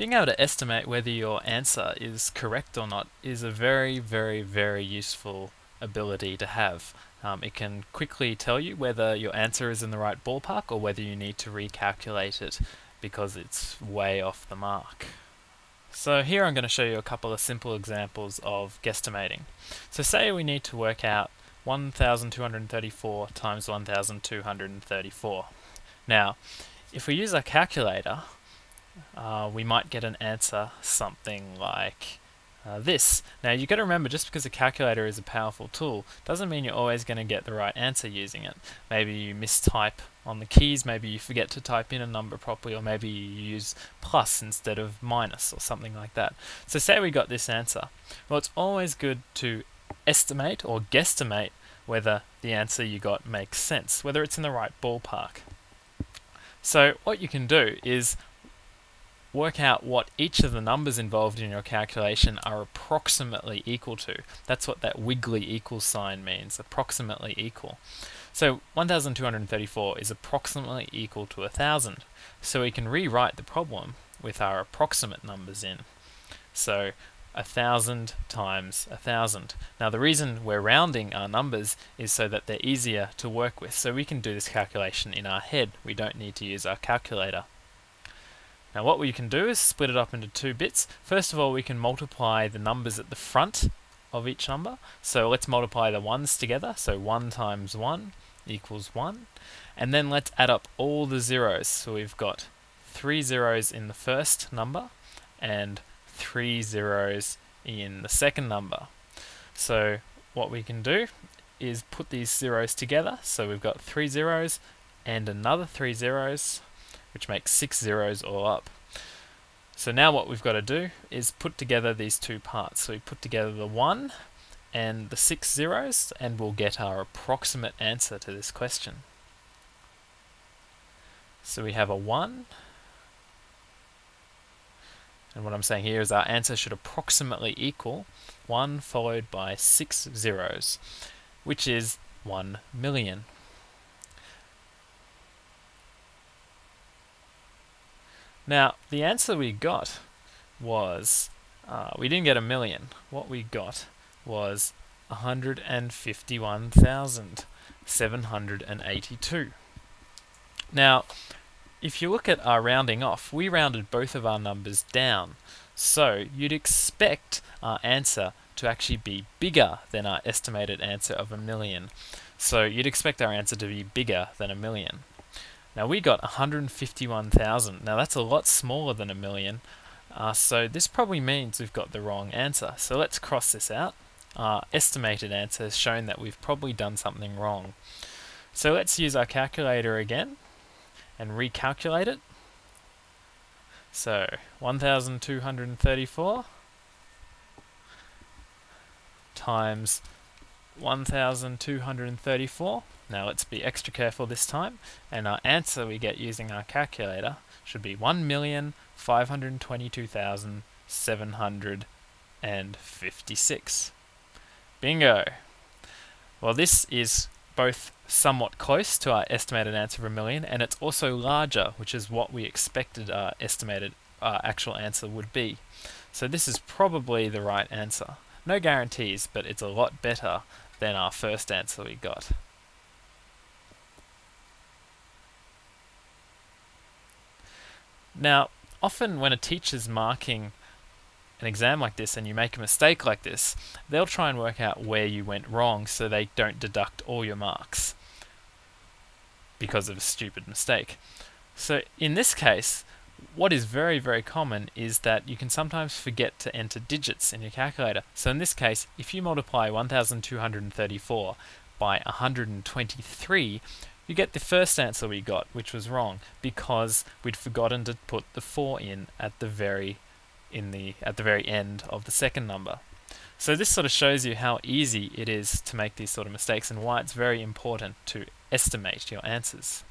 Being able to estimate whether your answer is correct or not is a very, very, very useful ability to have. Um, it can quickly tell you whether your answer is in the right ballpark or whether you need to recalculate it because it's way off the mark. So here I'm going to show you a couple of simple examples of guesstimating. So say we need to work out 1234 times 1234. Now, if we use our calculator, uh, we might get an answer something like uh, this. Now you've got to remember just because a calculator is a powerful tool doesn't mean you're always going to get the right answer using it. Maybe you mistype on the keys, maybe you forget to type in a number properly or maybe you use plus instead of minus or something like that. So say we got this answer. Well it's always good to estimate or guesstimate whether the answer you got makes sense, whether it's in the right ballpark. So what you can do is work out what each of the numbers involved in your calculation are approximately equal to. That's what that wiggly equal sign means, approximately equal. So 1234 is approximately equal to 1000. So we can rewrite the problem with our approximate numbers in. So a thousand times a thousand. Now the reason we're rounding our numbers is so that they're easier to work with. So we can do this calculation in our head. We don't need to use our calculator. Now what we can do is split it up into two bits. First of all, we can multiply the numbers at the front of each number. So let's multiply the ones together. So 1 times 1 equals 1. And then let's add up all the zeros. So we've got three zeros in the first number and three zeros in the second number. So what we can do is put these zeros together. So we've got three zeros and another three zeros which makes six zeros all up. So now what we've got to do is put together these two parts. So we put together the 1 and the 6 zeros and we'll get our approximate answer to this question. So we have a 1 and what I'm saying here is our answer should approximately equal 1 followed by 6 zeros which is 1 million. Now, the answer we got was, uh, we didn't get a million. What we got was 151,782. Now, if you look at our rounding off, we rounded both of our numbers down. So you'd expect our answer to actually be bigger than our estimated answer of a million. So you'd expect our answer to be bigger than a million. Now we got 151,000. Now that's a lot smaller than a million. Uh, so this probably means we've got the wrong answer. So let's cross this out. Our estimated answer has shown that we've probably done something wrong. So let's use our calculator again and recalculate it. So 1234 times 1234 now let's be extra careful this time, and our answer we get using our calculator should be 1,522,756. Bingo! Well this is both somewhat close to our estimated answer of a million, and it's also larger, which is what we expected our estimated uh, actual answer would be. So this is probably the right answer. No guarantees, but it's a lot better than our first answer we got. Now, often when a teacher's marking an exam like this and you make a mistake like this, they'll try and work out where you went wrong so they don't deduct all your marks because of a stupid mistake. So in this case, what is very, very common is that you can sometimes forget to enter digits in your calculator. So in this case, if you multiply 1234 by 123, you get the first answer we got, which was wrong, because we'd forgotten to put the 4 in at the very in the at the very end of the second number. So this sort of shows you how easy it is to make these sort of mistakes and why it's very important to estimate your answers.